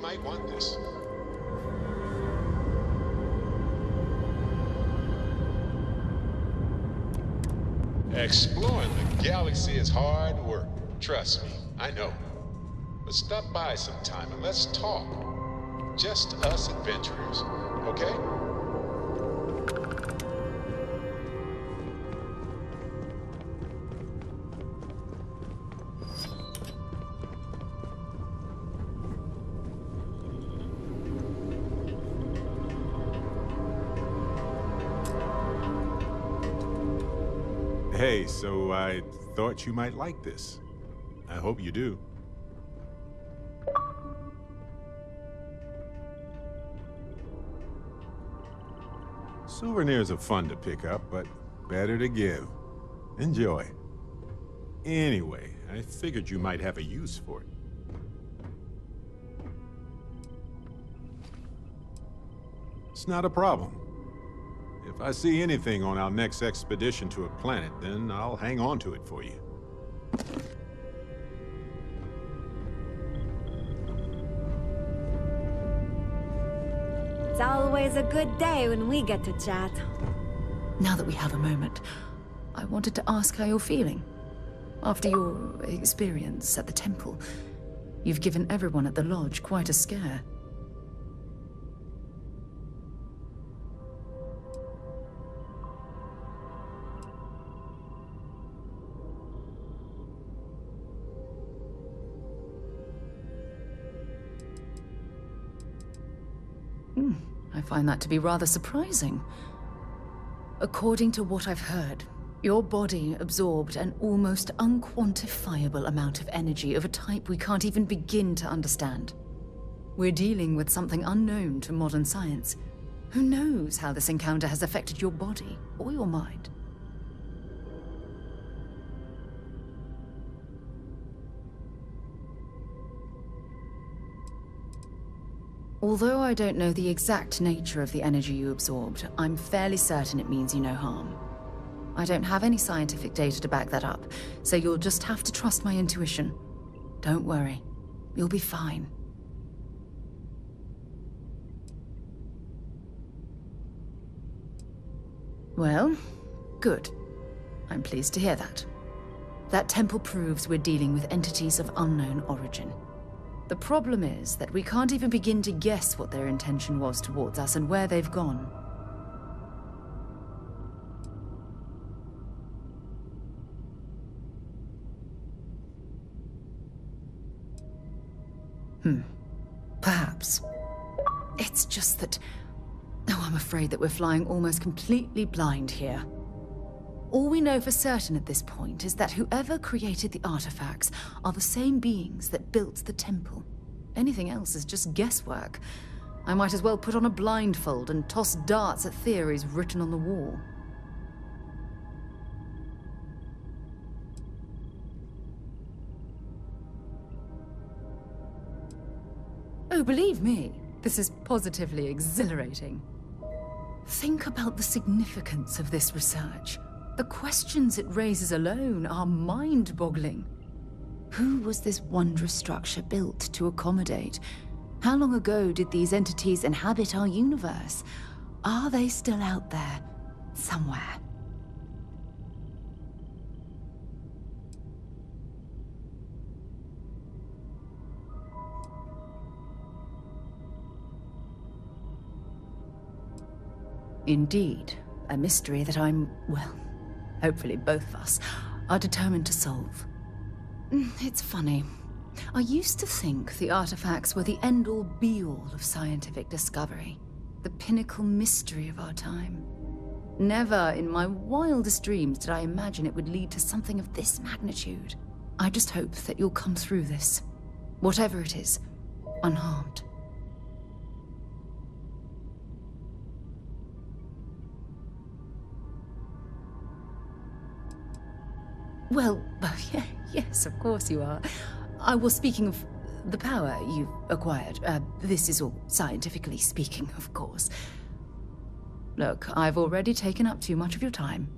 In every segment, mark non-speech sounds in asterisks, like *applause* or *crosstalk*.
might want this. Exploring the galaxy is hard work. Trust me, I know. But stop by sometime and let's talk. Just us adventurers, okay? So I thought you might like this. I hope you do. Souvenirs are fun to pick up, but better to give. Enjoy. Anyway, I figured you might have a use for it. It's not a problem. If I see anything on our next expedition to a planet, then I'll hang on to it for you. It's always a good day when we get to chat. Now that we have a moment, I wanted to ask how you're feeling. After your experience at the temple, you've given everyone at the lodge quite a scare. I find that to be rather surprising. According to what I've heard, your body absorbed an almost unquantifiable amount of energy of a type we can't even begin to understand. We're dealing with something unknown to modern science. Who knows how this encounter has affected your body or your mind? Although I don't know the exact nature of the energy you absorbed, I'm fairly certain it means you no harm. I don't have any scientific data to back that up, so you'll just have to trust my intuition. Don't worry. You'll be fine. Well, good. I'm pleased to hear that. That temple proves we're dealing with entities of unknown origin. The problem is that we can't even begin to guess what their intention was towards us and where they've gone. Hmm. Perhaps. It's just that... Oh, I'm afraid that we're flying almost completely blind here. All we know for certain at this point is that whoever created the artifacts are the same beings that built the temple. Anything else is just guesswork. I might as well put on a blindfold and toss darts at theories written on the wall. Oh, believe me, this is positively exhilarating. Think about the significance of this research. The questions it raises alone are mind-boggling. Who was this wondrous structure built to accommodate? How long ago did these entities inhabit our universe? Are they still out there, somewhere? Indeed, a mystery that I'm, well, hopefully both of us, are determined to solve. Mm, It's funny. I used to think the artifacts were the end-all be-all of scientific discovery. The pinnacle mystery of our time. Never in my wildest dreams did I imagine it would lead to something of this magnitude. I just hope that you'll come through this, whatever it is, unharmed. *laughs* Well, yeah, yes, of course you are. I was speaking of the power you've acquired. Uh, this is all scientifically speaking, of course. Look, I've already taken up too much of your time.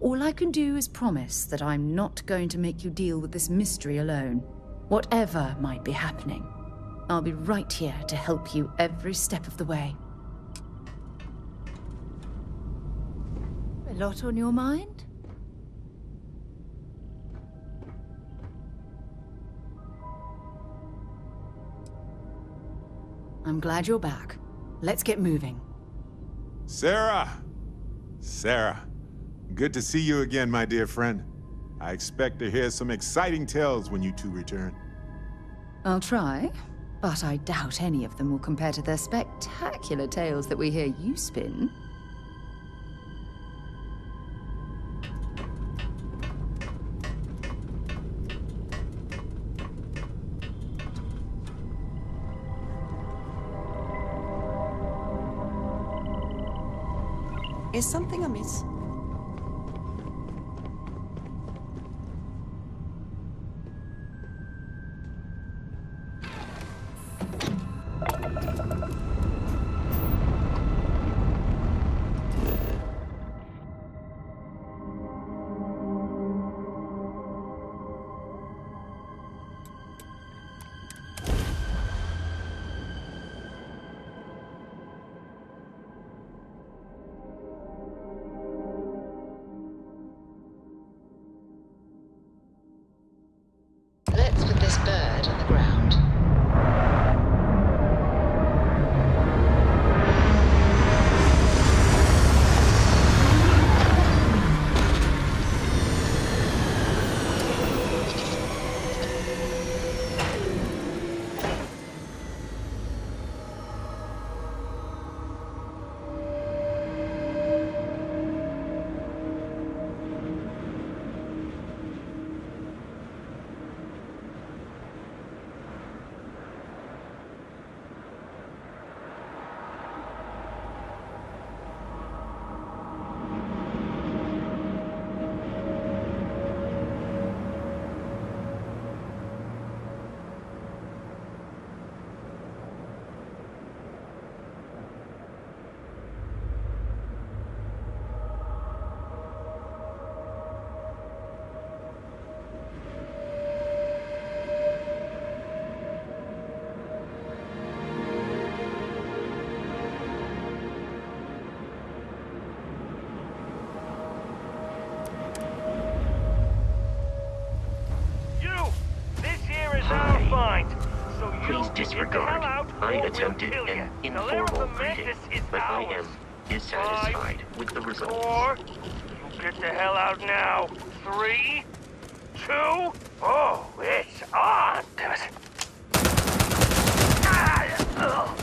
All I can do is promise that I'm not going to make you deal with this mystery alone, whatever might be happening. I'll be right here to help you every step of the way. A lot on your mind? I'm glad you're back. Let's get moving. Sarah! Sarah, good to see you again, my dear friend. I expect to hear some exciting tales when you two return. I'll try, but I doubt any of them will compare to the spectacular tales that we hear you spin. Attempted an you. The lair of informal greeting, but I am dissatisfied with the results. Four. You get the hell out now. Three, two, oh, it's on. Damn it. Ah,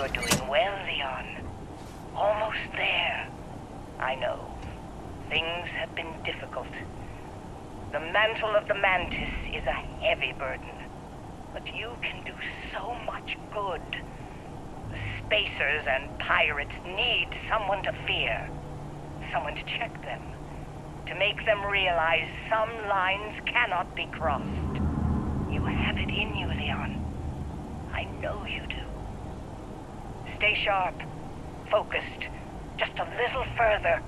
You're doing well, Leon. Almost there. I know. Things have been difficult. The mantle of the Mantis is a heavy burden. But you can do so much good. The Spacers and pirates need someone to fear. Someone to check them. To make them realize some lines cannot be crossed. You have it in you, Leon. I know you do. Stay sharp, focused, just a little further.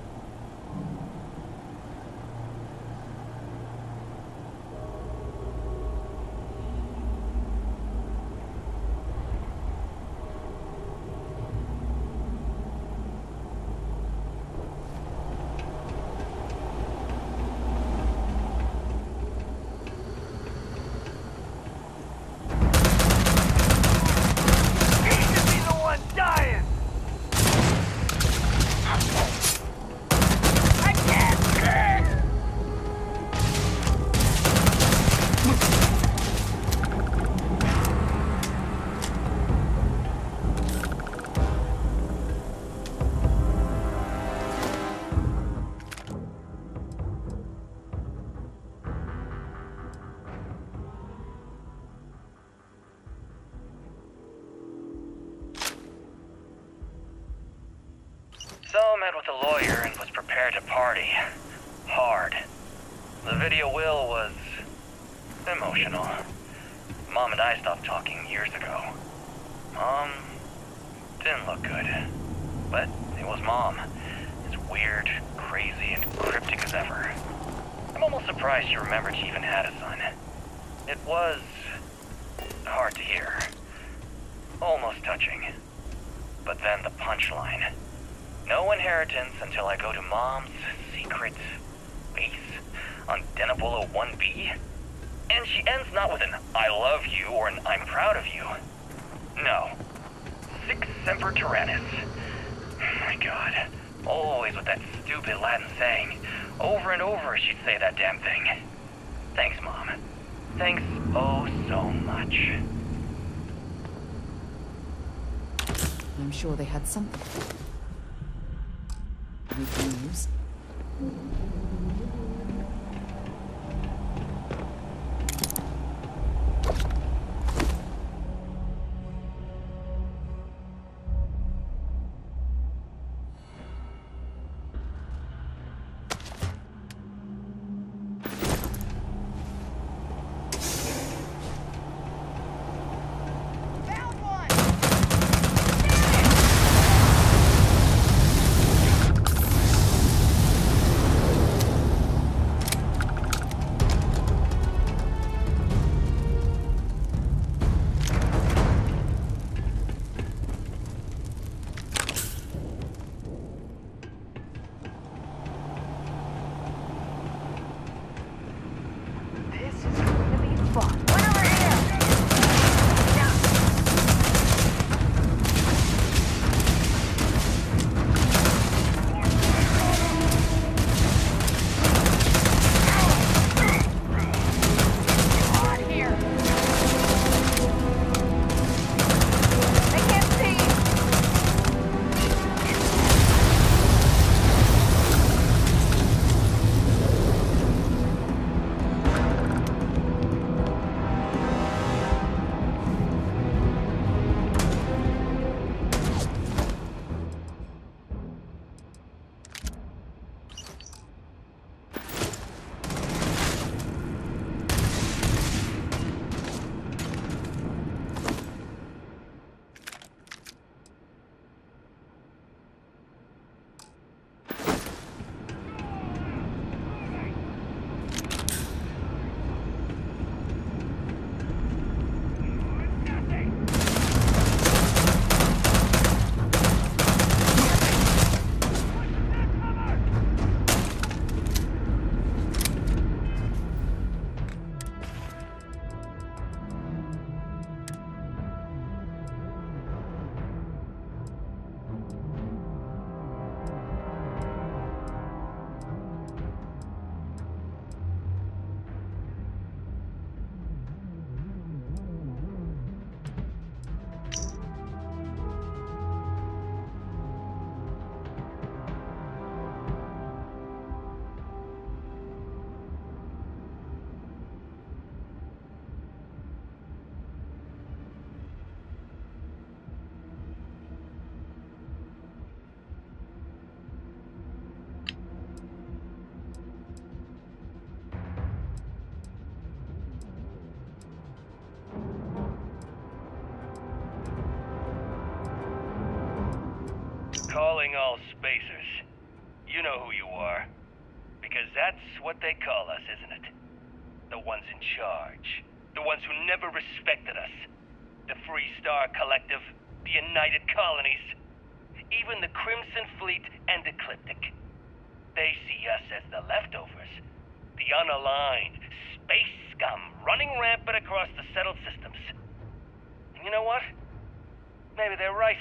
Saying. Over and over she'd say that damn thing. Thanks, Mom. Thanks oh so much. I'm sure they had something. We can Calling all spacers. You know who you are. Because that's what they call us, isn't it? The ones in charge. The ones who never respected us. The Freestar Collective. The United Colonies. Even the Crimson Fleet and Ecliptic. They see us as the leftovers. The unaligned, space scum running rampant across the settled systems. And you know what? Maybe they're right.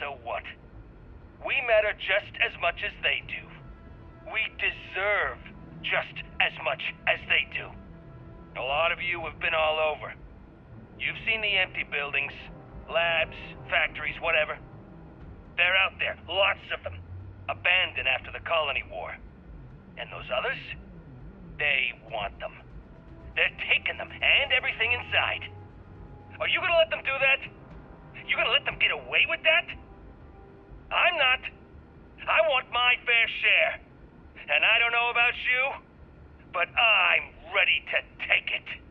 So what? We matter just as much as they do. We deserve just as much as they do. A lot of you have been all over. You've seen the empty buildings, labs, factories, whatever. They're out there, lots of them, abandoned after the colony war. And those others? They want them. They're taking them and everything inside. Are you gonna let them do that? You gonna let them get away with that? I'm not. I want my fair share. And I don't know about you, but I'm ready to take it.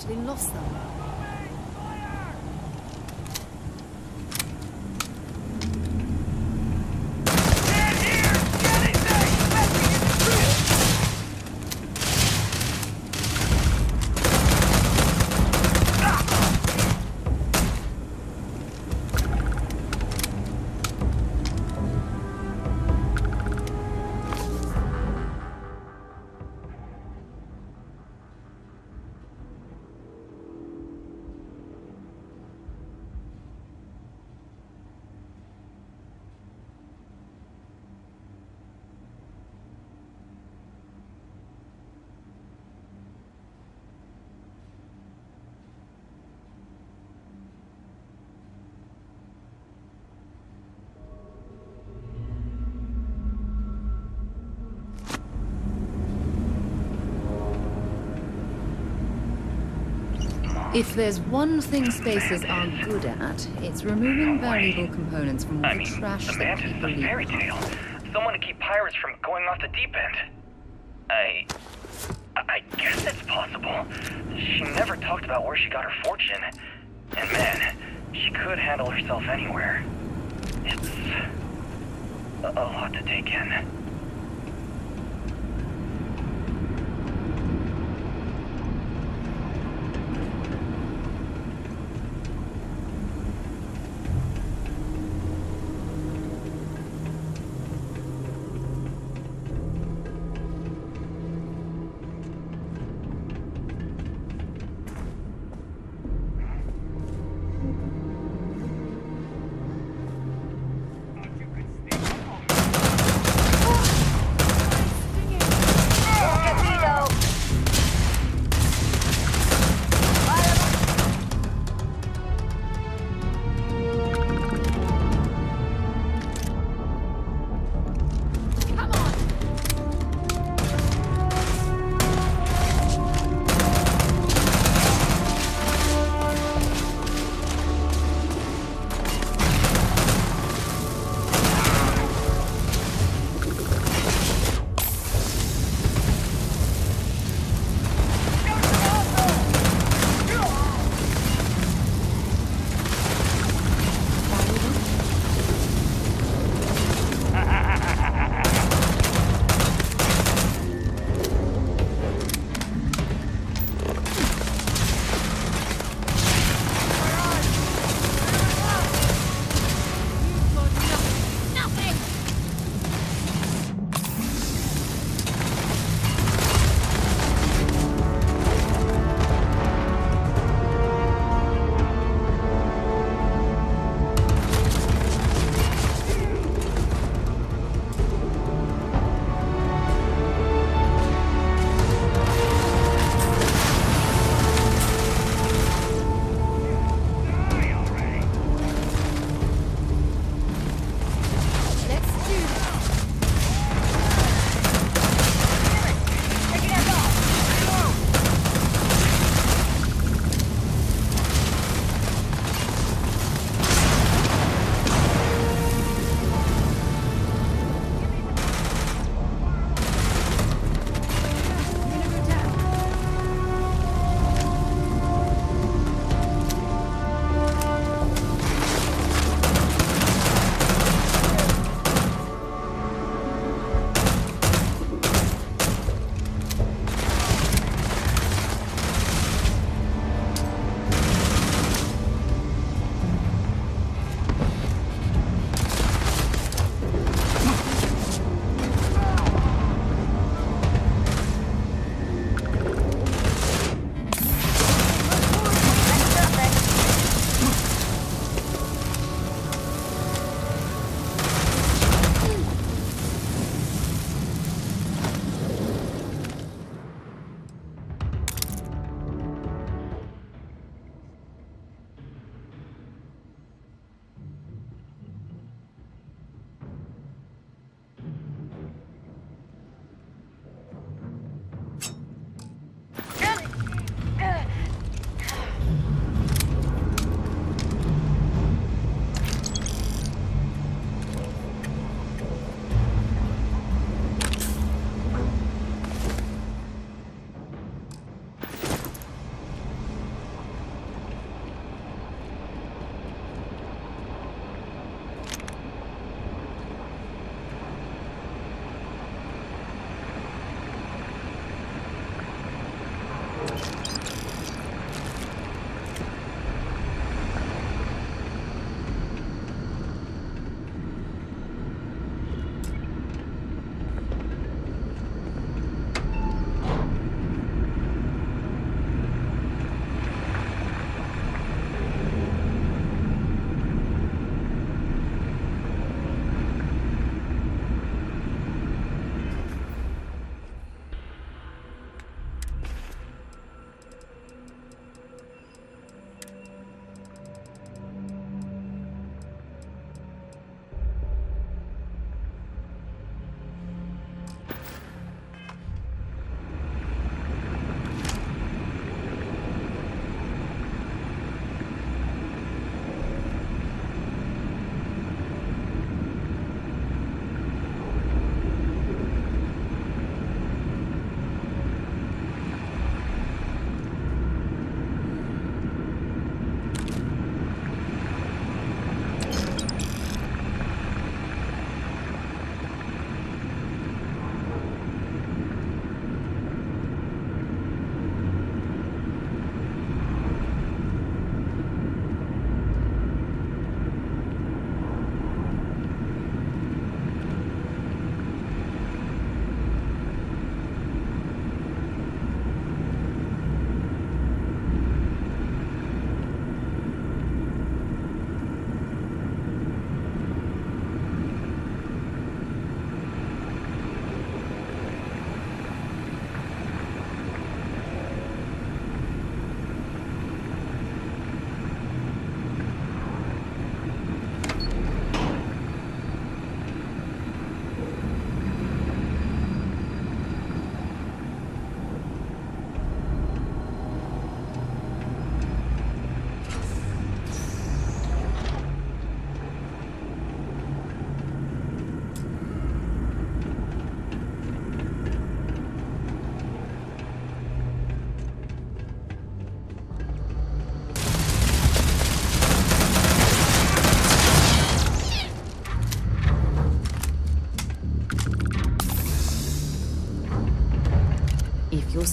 actually lost them. If there's one thing spacers are good at, it's removing valuable components from all I the mean, trash that people a leave fairy tale. Someone to keep pirates from going off the deep end. I... I guess it's possible. She never talked about where she got her fortune. And man, she could handle herself anywhere. It's... a lot to take in.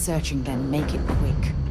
Searching, then make it quick.